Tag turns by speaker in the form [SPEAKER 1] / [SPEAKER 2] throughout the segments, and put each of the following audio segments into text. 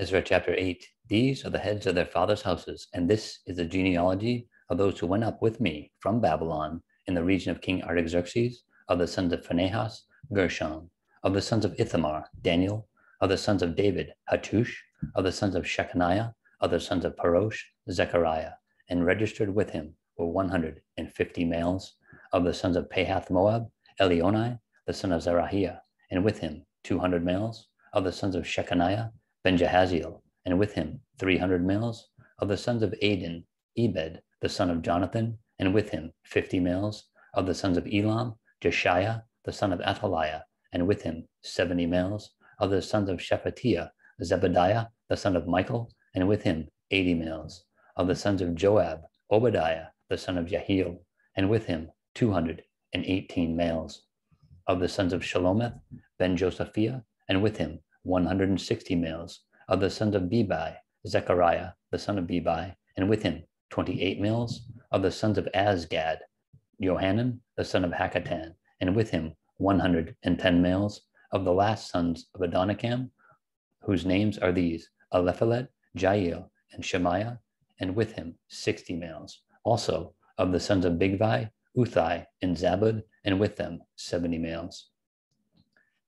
[SPEAKER 1] Ezra chapter 8 These are the heads of their fathers' houses, and this is the genealogy of those who went up with me from Babylon in the region of King Artaxerxes, of the sons of Phinehas, Gershom, of the sons of Ithamar, Daniel, of the sons of David, Hattush, of the sons of Shechaniah, of the sons of Parosh, Zechariah, and registered with him were 150 males, of the sons of Pahath Moab, Elionai, the son of Zerahiah, and with him 200 males, of the sons of Shechaniah, Ben Jahaziel, and with him 300 males, of the sons of Adin, Ebed, the son of Jonathan, and with him 50 males, of the sons of Elam, Jeshiah, the son of Athaliah, and with him 70 males, of the sons of Shephatiah, Zebediah, the son of Michael, and with him 80 males, of the sons of Joab, Obadiah, the son of Jehiel, and with him 218 males, of the sons of Shelomith, Ben Josiphiah, and with him 160 males of the sons of Bebai, Zechariah, the son of Bebai, and with him 28 males of the sons of Azgad, Johanan, the son of Hakkatan, and with him 110 males of the last sons of Adonikam, whose names are these Eliphelet, Jael, and Shemaiah, and with him 60 males. Also of the sons of Bigvai, Uthai, and Zabbud, and with them 70 males.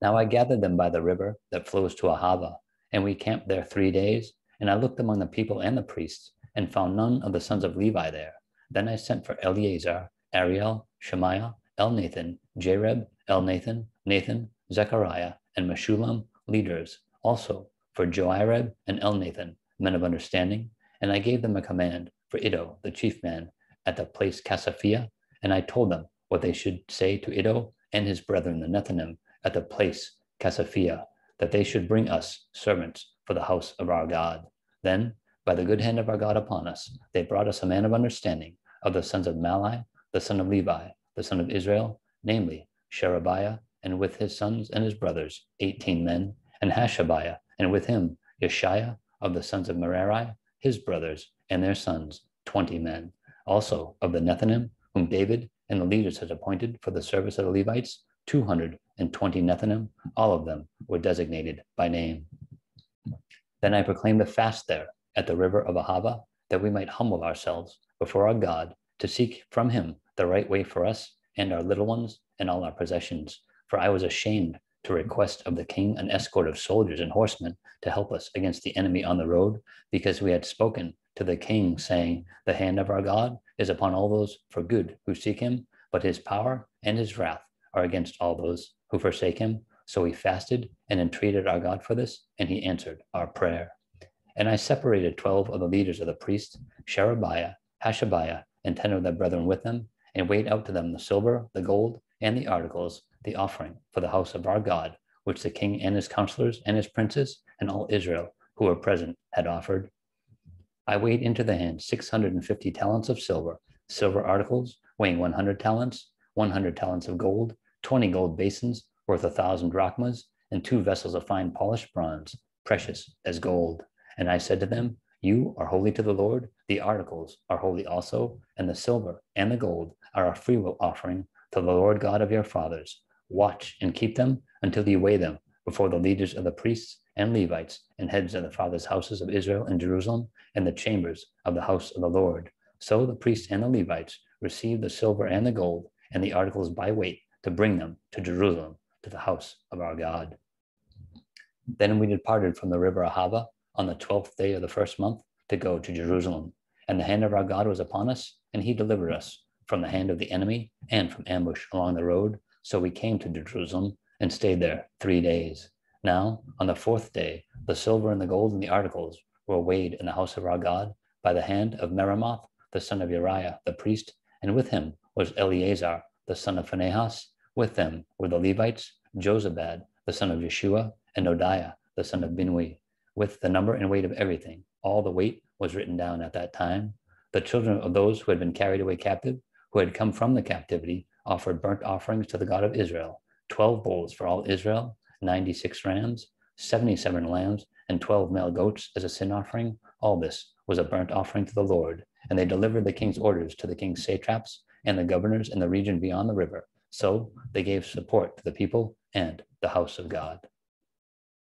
[SPEAKER 1] Now I gathered them by the river that flows to Ahava, and we camped there three days. And I looked among the people and the priests, and found none of the sons of Levi there. Then I sent for Eleazar, Ariel, Shemaiah, El Nathan, Jarib, Elnathan, Nathan, Nathan, Zechariah, and Meshullam, leaders, also for Joiarib and Elnathan, men of understanding. And I gave them a command for Iddo, the chief man, at the place Casiphia, and I told them what they should say to Iddo and his brethren, the Nethinim, at the place Casiphia, that they should bring us servants for the house of our God. Then, by the good hand of our God upon us, they brought us a man of understanding of the sons of Mahli, the son of Levi, the son of Israel, namely Sherebiah, and with his sons and his brothers, eighteen men, and Hashabiah, and with him Yeshaiah of the sons of Merari, his brothers, and their sons, twenty men. Also of the Nethinim, whom David and the leaders had appointed for the service of the Levites, 220 Nethinim, all of them were designated by name. Then I proclaimed a fast there at the river of Ahava, that we might humble ourselves before our God to seek from him the right way for us and our little ones and all our possessions. For I was ashamed to request of the king an escort of soldiers and horsemen to help us against the enemy on the road, because we had spoken to the king, saying, The hand of our God is upon all those for good who seek him, but his power and his wrath are against all those who forsake him. So we fasted and entreated our God for this, and he answered our prayer. And I separated 12 of the leaders of the priests, Sherebiah, Hashabiah, and 10 of their brethren with them, and weighed out to them the silver, the gold, and the articles, the offering for the house of our God, which the king and his counselors and his princes and all Israel who were present had offered. I weighed into the hand 650 talents of silver, silver articles weighing 100 talents, 100 talents of gold, 20 gold basins worth a thousand drachmas, and two vessels of fine polished bronze, precious as gold. And I said to them, You are holy to the Lord, the articles are holy also, and the silver and the gold are a freewill offering to the Lord God of your fathers. Watch and keep them until you weigh them before the leaders of the priests and Levites and heads of the fathers' houses of Israel and Jerusalem and the chambers of the house of the Lord. So the priests and the Levites received the silver and the gold and the articles by weight to bring them to Jerusalem, to the house of our God. Then we departed from the river Ahava on the twelfth day of the first month to go to Jerusalem. And the hand of our God was upon us, and he delivered us from the hand of the enemy and from ambush along the road. So we came to Jerusalem and stayed there three days. Now, on the fourth day, the silver and the gold and the articles were weighed in the house of our God by the hand of Meremoth, the son of Uriah the priest, and with him was Eleazar, the son of Phinehas. With them were the Levites, Jozabad, the son of Yeshua, and Hodiah, the son of Binnui, with the number and weight of everything. All the weight was written down at that time. The children of those who had been carried away captive, who had come from the captivity, offered burnt offerings to the God of Israel 12 bulls for all Israel, 96 rams, 77 lambs, and 12 male goats as a sin offering. All this was a burnt offering to the Lord. And they delivered the king's orders to the king's satraps and the governors in the region beyond the river. So they gave support to the people and the house of God.